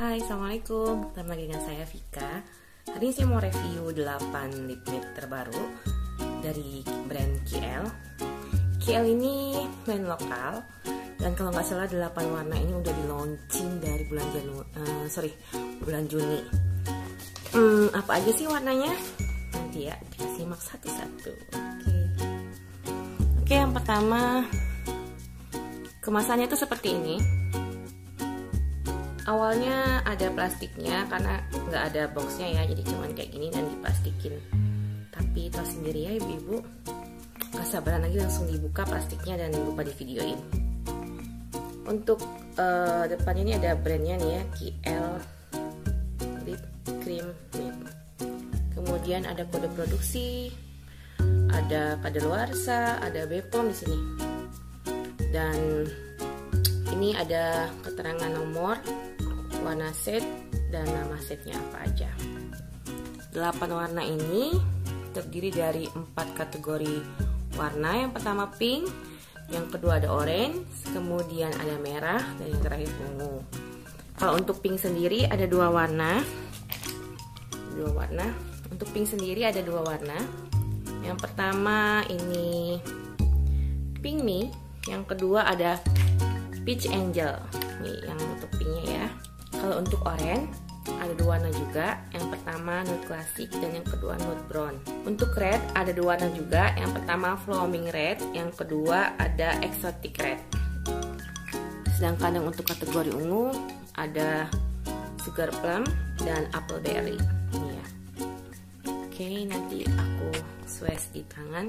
Hai, Assalamualaikum. Ketemu lagi dengan saya Vika. Hari ini saya mau review 8 lip matte terbaru Dari brand KL KL ini brand lokal. Dan kalau nggak salah 8 warna ini udah di launching dari bulan Janu uh, Sorry, bulan Juni. Hmm, Apa aja sih warnanya? Nanti ya, kita simak satu-satu. Oke. Oke, yang pertama Kemasannya tuh seperti ini awalnya ada plastiknya karena nggak ada boxnya ya jadi cuman kayak gini dan diplastikin. Tapi tahu sendiri ya ibu-ibu. Gak sabaran lagi langsung dibuka plastiknya dan lupa di videoin untuk uh, depannya ini ada brandnya nih ya KL lip cream lip. Kemudian ada kode produksi ada kadaluarsa ada Bepom di sini. Dan ini ada keterangan nomor warna set dan nama setnya apa aja. 8 warna ini terdiri dari 4 kategori warna. Yang pertama pink yang kedua ada orange kemudian ada merah dan yang terakhir ungu. Kalau untuk pink sendiri ada dua warna. Dua warna. Untuk pink sendiri ada dua warna. Yang pertama ini pink nih yang kedua ada peach angel. Nih yang untuk pinknya ya untuk oranye ada dua warna juga. Yang pertama nude klasik dan yang kedua nude brown. Untuk red ada dua warna juga. Yang pertama foaming red, yang kedua ada exotic red. Sedangkan yang untuk kategori ungu ada sugar plum dan apple berry. Ini ya. Oke, nanti aku swatch di tangan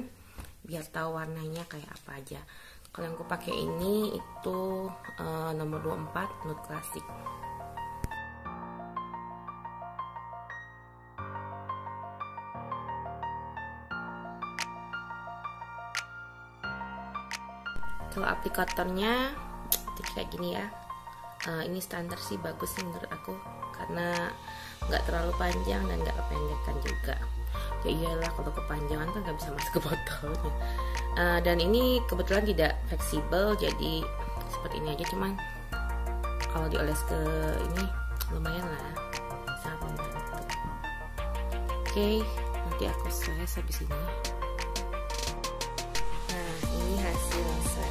biar tahu warnanya kayak apa aja. Kalau yang aku pakai ini itu uh, nomor 24 nude klasik. Kalau aplikatornya kayak gini ya. Uh, ini standar sih bagus sih menurut aku. Karena nggak terlalu panjang dan nggak kependekan juga. Ya iyalah kalau kepanjangan kan nggak bisa masuk ke botolnya. Uh, dan ini kebetulan tidak fleksibel jadi seperti ini aja. Cuman kalau dioles ke ini lumayan lah. Sangat oke okay, nanti aku swatch habis ini. Nah ini hasil swatchnya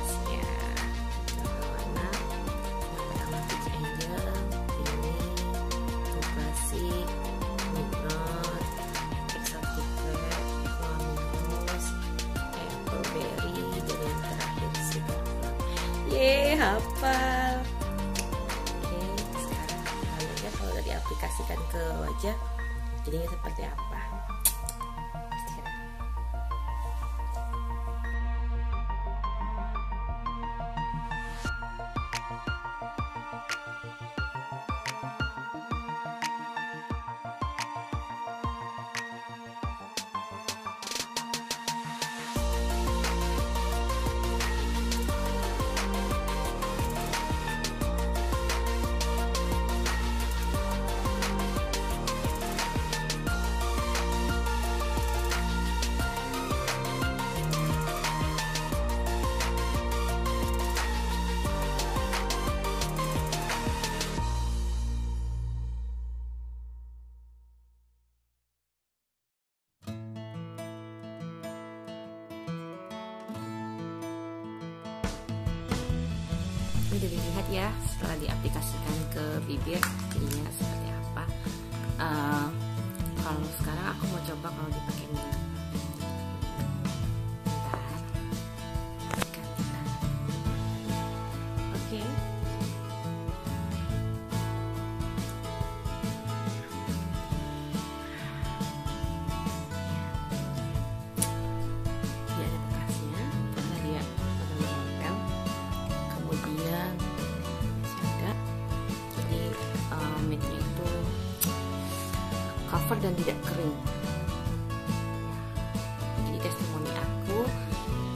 hafal oke sekarang. Kalau udah diaplikasikan ke wajah jadinya seperti apa ya setelah diaplikasikan ke bibir jadinya seperti apa. Uh, kalau sekarang aku mau coba kalau dipakai minyak cover dan tidak kering. Jadi testimoni aku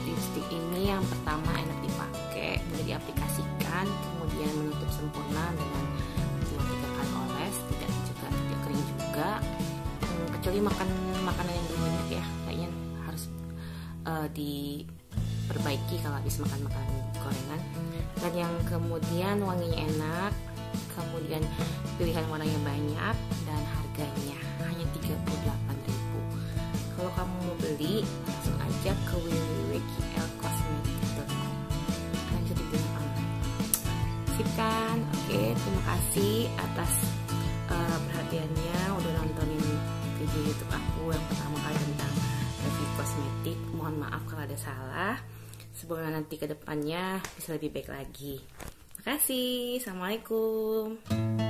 lipstick ini yang pertama enak dipakai mudah diaplikasikan kemudian menutup sempurna dengan dua tiga oles tidak juga tidak kering juga. Hmm, kecuali makan makanan yang banyak ya kayaknya harus uh, diperbaiki kalau habis makan makanan gorengan. Dan yang kemudian wanginya enak kemudian pilihan warnanya banyak dan harganya hanya 38.000 kalau kamu mau beli langsung aja ke www.klcosmetic.com kalian bisa dibeli sip kan oke terima kasih atas uh, perhatiannya udah nontonin video youtube aku yang pertama kali tentang review kosmetik. Mohon maaf kalau ada salah. Semoga nanti ke depannya bisa lebih baik lagi. Terima kasih. Assalamualaikum